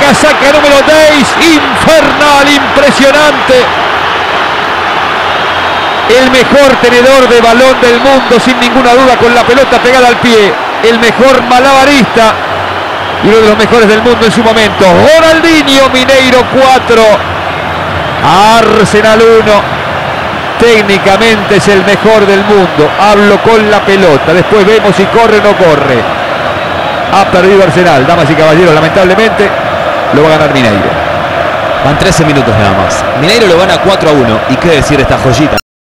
casaca número 10, infernal, impresionante. El mejor tenedor de balón del mundo, sin ninguna duda, con la pelota pegada al pie. El mejor malabarista y uno de los mejores del mundo en su momento. Ronaldinho, Mineiro 4, Arsenal 1. Técnicamente es el mejor del mundo. Hablo con la pelota. Después vemos si corre o no corre. Ha perdido Arsenal. Damas y caballeros, lamentablemente lo va a ganar Mineiro. Van 13 minutos nada más. Mineiro lo gana 4 a 1. ¿Y qué decir de esta joyita?